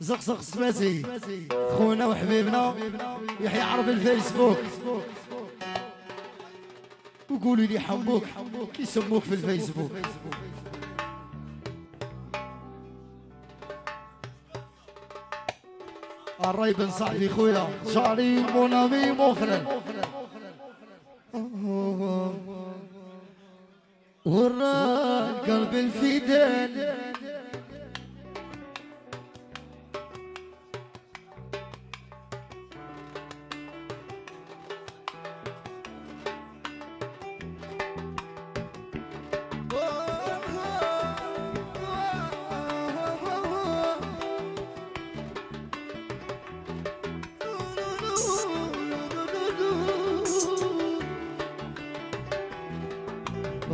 زقزق سبازي خونا وحبيبنا يحيى عرب الفيسبوك. وقولوا لي حموك كيسموك في الفيسبوك. الراي بن صاحبي خويا جاري مونامي مفرن. فدا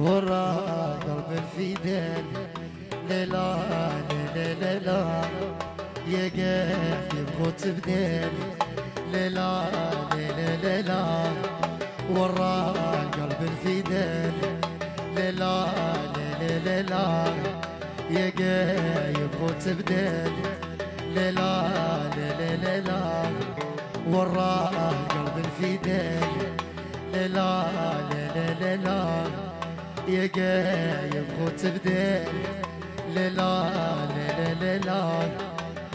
ورا ليلى يا جاح يبغوت بدالي لا لا لا ورا قلب الفدال لا لا لا يا جاي يبغوت بدالي لا لا لا ورا قلب الفدال لا لا لا يا جاي بغوت بدالي لا لا لا لا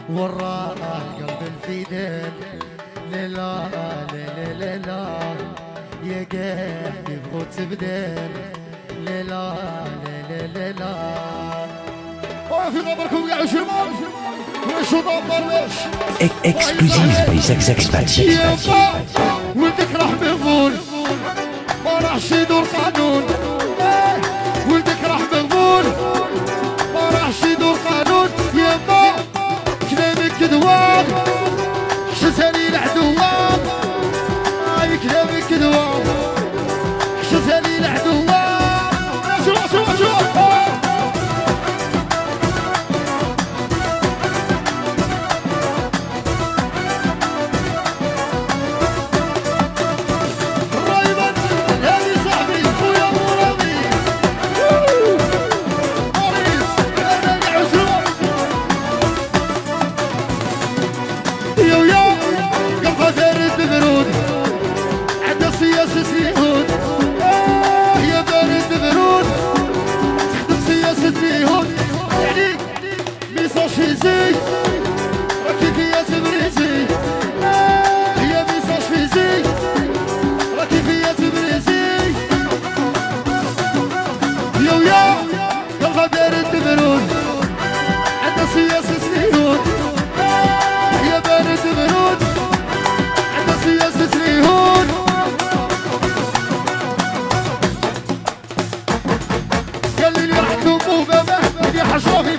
وراح قلب الفدان لا لا لا لا يا قلبي بغوت تبدل لا لا لا لا لا وفي غبركم كاع شباب وشباب درويش اكسكلوزيف بيزك زك سباتشي ولدك راح بيفول وراح شي دور قانون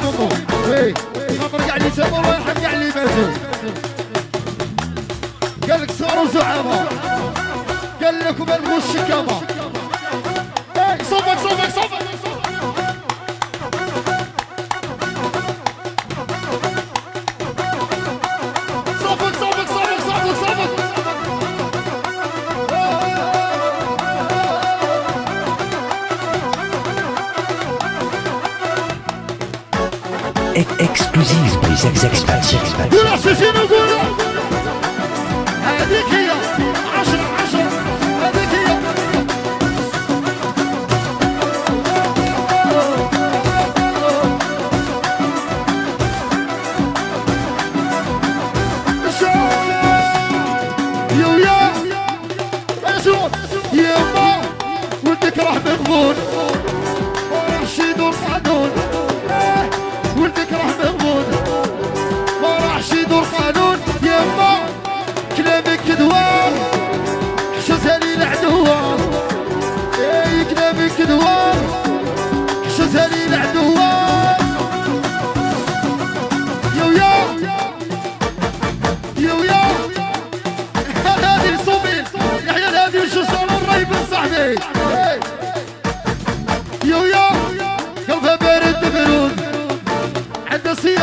إيه. طمو يعني وي يعني قال لك صاروا زعماء قال لك وما الشكامه exclusives, Brice, ex expatriés. Yeah, take a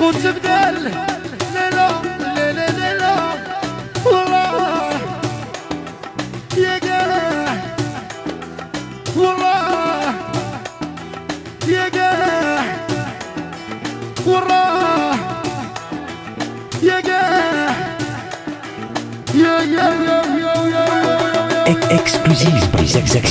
وتبدل لا لا لا لا لا لا والله يا قاع والله يا قاع والله يا قاع يا يا يا يا يا يا Ex- Exclusive by Zach Zach